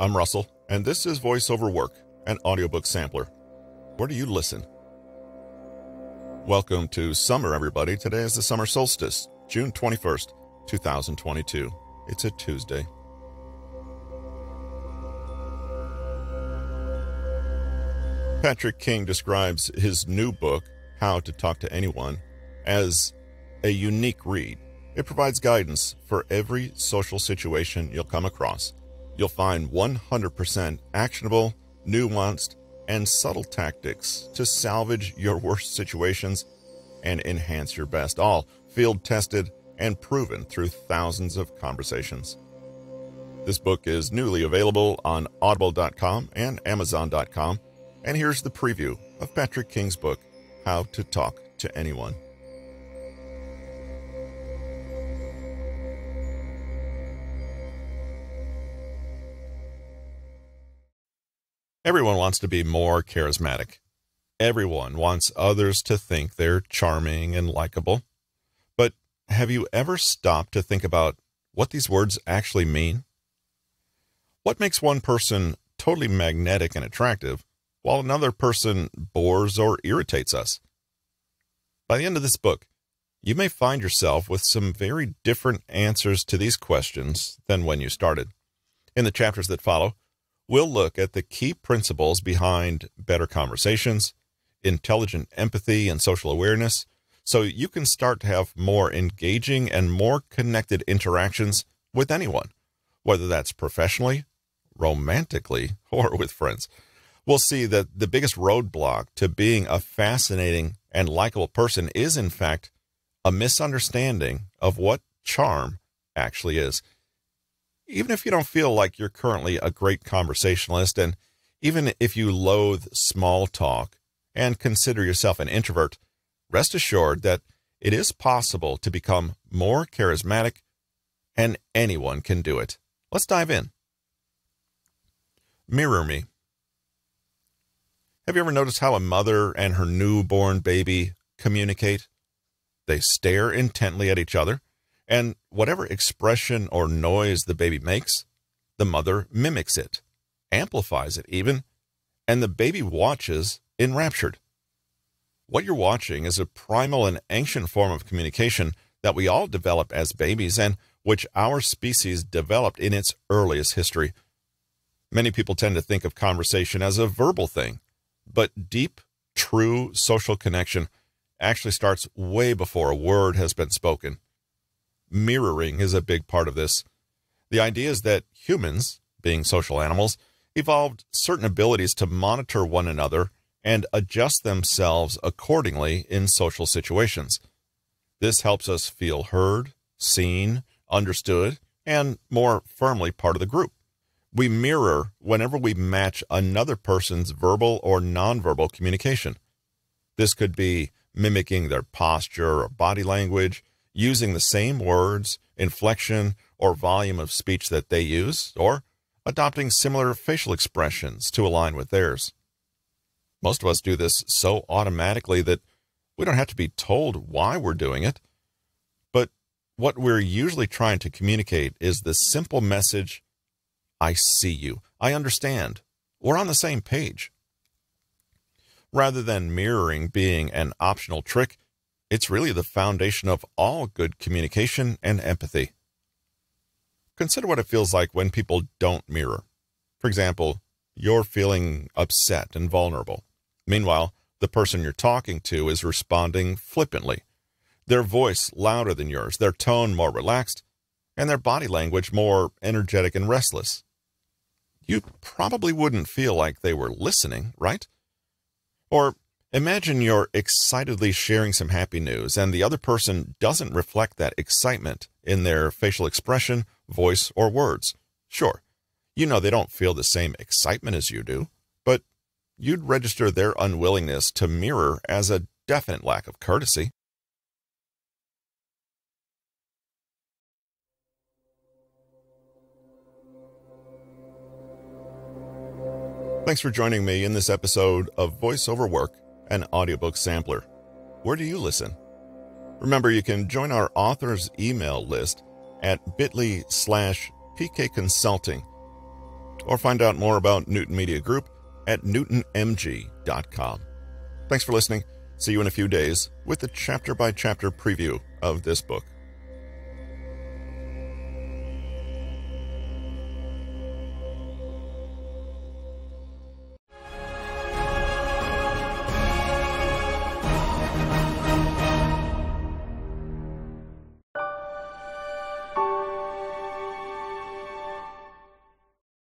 I'm Russell, and this is VoiceOver Work, an audiobook sampler. Where do you listen? Welcome to summer, everybody. Today is the summer solstice, June 21st, 2022. It's a Tuesday. Patrick King describes his new book, How to Talk to Anyone, as a unique read. It provides guidance for every social situation you'll come across you'll find 100% actionable, nuanced, and subtle tactics to salvage your worst situations and enhance your best, all field tested and proven through thousands of conversations. This book is newly available on audible.com and amazon.com, and here's the preview of Patrick King's book, How to Talk to Anyone. Everyone wants to be more charismatic. Everyone wants others to think they're charming and likable. But have you ever stopped to think about what these words actually mean? What makes one person totally magnetic and attractive, while another person bores or irritates us? By the end of this book, you may find yourself with some very different answers to these questions than when you started. In the chapters that follow, we'll look at the key principles behind better conversations, intelligent empathy, and social awareness so you can start to have more engaging and more connected interactions with anyone, whether that's professionally, romantically, or with friends. We'll see that the biggest roadblock to being a fascinating and likable person is, in fact, a misunderstanding of what charm actually is even if you don't feel like you're currently a great conversationalist, and even if you loathe small talk and consider yourself an introvert, rest assured that it is possible to become more charismatic, and anyone can do it. Let's dive in. Mirror me. Have you ever noticed how a mother and her newborn baby communicate? They stare intently at each other and whatever expression or noise the baby makes, the mother mimics it, amplifies it even, and the baby watches enraptured. What you're watching is a primal and ancient form of communication that we all develop as babies and which our species developed in its earliest history. Many people tend to think of conversation as a verbal thing, but deep, true social connection actually starts way before a word has been spoken mirroring is a big part of this. The idea is that humans, being social animals, evolved certain abilities to monitor one another and adjust themselves accordingly in social situations. This helps us feel heard, seen, understood, and more firmly part of the group. We mirror whenever we match another person's verbal or nonverbal communication. This could be mimicking their posture or body language, using the same words, inflection, or volume of speech that they use, or adopting similar facial expressions to align with theirs. Most of us do this so automatically that we don't have to be told why we're doing it. But what we're usually trying to communicate is the simple message I see you, I understand, we're on the same page. Rather than mirroring being an optional trick, it's really the foundation of all good communication and empathy. Consider what it feels like when people don't mirror. For example, you're feeling upset and vulnerable. Meanwhile, the person you're talking to is responding flippantly. Their voice louder than yours, their tone more relaxed, and their body language more energetic and restless. You probably wouldn't feel like they were listening, right? Or Imagine you're excitedly sharing some happy news and the other person doesn't reflect that excitement in their facial expression, voice, or words. Sure, you know they don't feel the same excitement as you do, but you'd register their unwillingness to mirror as a definite lack of courtesy. Thanks for joining me in this episode of VoiceOver Work an audiobook sampler. Where do you listen? Remember, you can join our author's email list at bit.ly slash pkconsulting. or find out more about Newton Media Group at newtonmg.com. Thanks for listening. See you in a few days with the chapter by chapter preview of this book.